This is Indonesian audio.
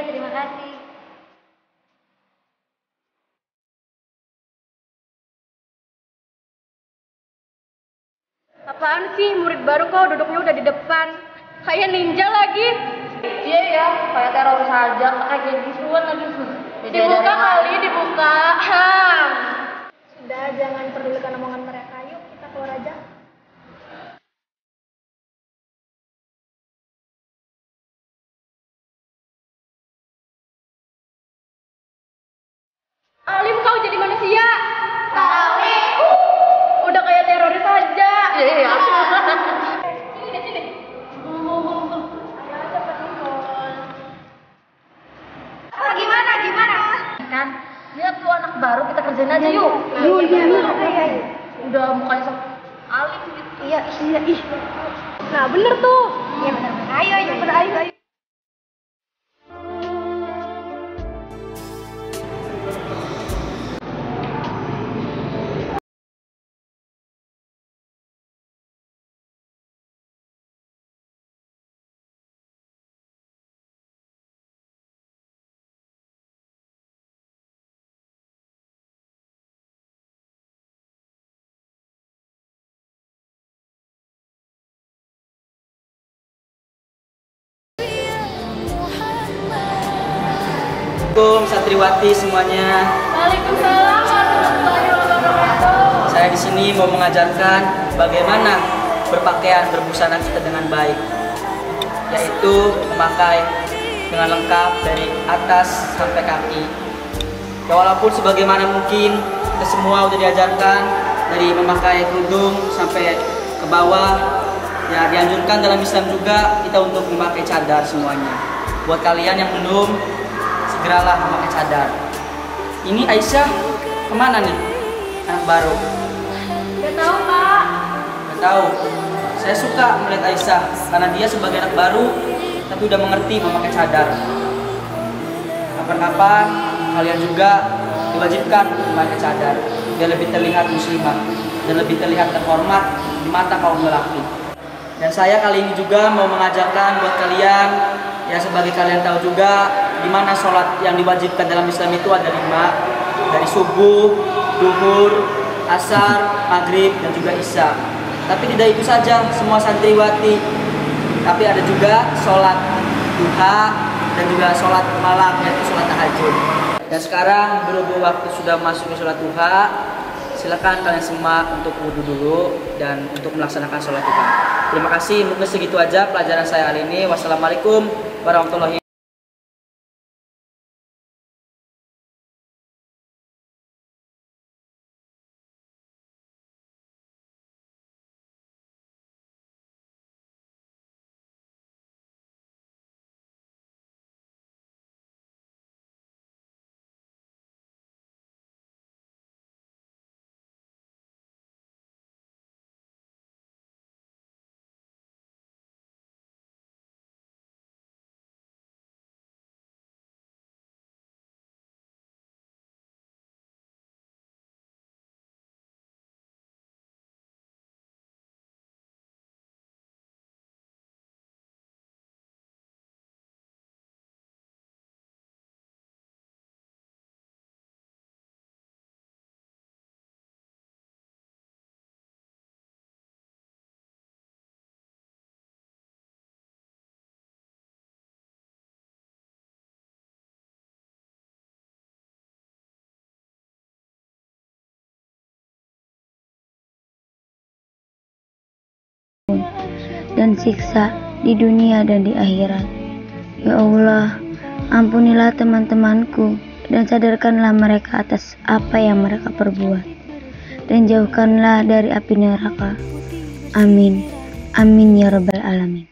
Iya, terima kasih. Apaan sih murid baru kok duduknya udah di depan? Kayak ninja lagi. Iya ya, kayak teror saja, kayak jadi gituan lagi. Dibuka kali, dibuka. Sudah, jangan pedulikan omongan mereka. Yuk, kita keluar aja. Alim kau jadi manusia. Alim. Udah kayak teroris aja. Iya. Sini deh, sini. Ah, gimana, gimana? Kan, lihat tuh anak baru kita kerjain aja yuk. Yuk, iya, iya. Udah mukanya sama Alim gitu. Iya, iya, ih. Nah, bener tuh. Iya benar. Ayo, ayo, bener, ayo, ayo. Assalamualaikum santriwati semuanya. Waalaikumsalam warahmatullahi wabarakatuh. Saya di sini mau mengajarkan bagaimana berpakaian berbusana kita dengan baik, yaitu memakai dengan lengkap dari atas sampai kaki. Ya walaupun sebagaimana mungkin kita semua udah diajarkan dari memakai kerudung sampai ke bawah, ya dianjurkan dalam Islam juga kita untuk memakai cadar semuanya. Buat kalian yang belum, segeralah memakai cadar. Ini Aisyah ke mana nih? Anak baru. Gak tahu pak. Gak tahu. Saya suka melihat Aisyah karena dia sebagai anak baru tapi udah mengerti memakai cadar. Kapan-kapan kalian juga diwajibkan memakai cadar biar lebih terlihat muslimah dan lebih terlihat terhormat di mata kaum lelaki. Dan saya kali ini juga mau mengajarkan buat kalian ya sebagai kalian tahu juga di mana sholat yang diwajibkan dalam Islam itu ada lima dari subuh, duhur, asar, maghrib dan juga isya. Tapi tidak itu saja semua santriwati, tapi ada juga sholat duha dan juga sholat malam yaitu sholat tahajud. Dan sekarang berhubung waktu sudah masuk ke sholat duha, silakan kalian semua untuk wudhu dulu dan untuk melaksanakan sholat duha. Terima kasih, mungkin segitu aja pelajaran saya hari ini. Wassalamualaikum warahmatullahi dan siksa di dunia dan di akhirat. Ya Allah, ampunilah teman-temanku dan sadarkanlah mereka atas apa yang mereka perbuat. Dan jauhkanlah dari api neraka. Amin. Amin ya rabbal alamin.